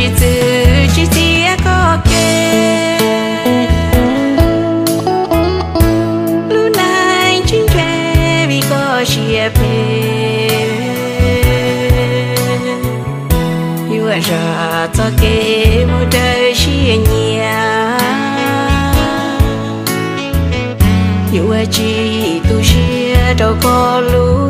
chỉ tư chỉ tia có kê lúc này chính trẻ vì có chia phê yêu ra cho kê một đời chia nhà yêu chỉ tu chia đâu có lúc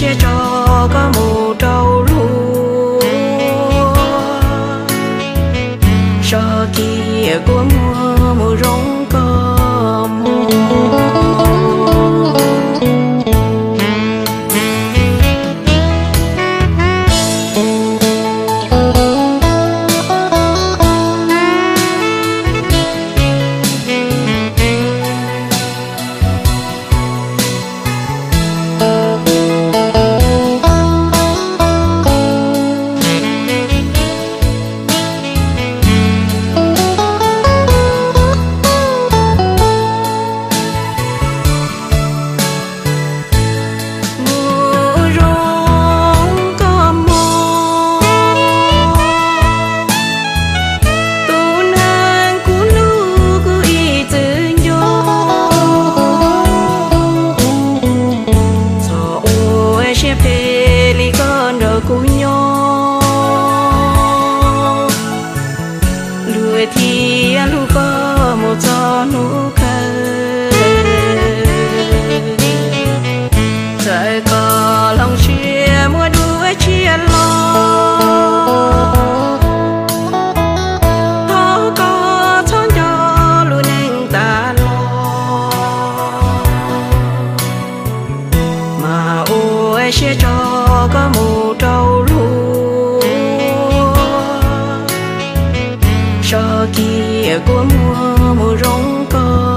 cho có mù trâu lúa cho kia của mùa mùa rong xie cho có mù trâu ru. Cho kia của mùa mùa rong con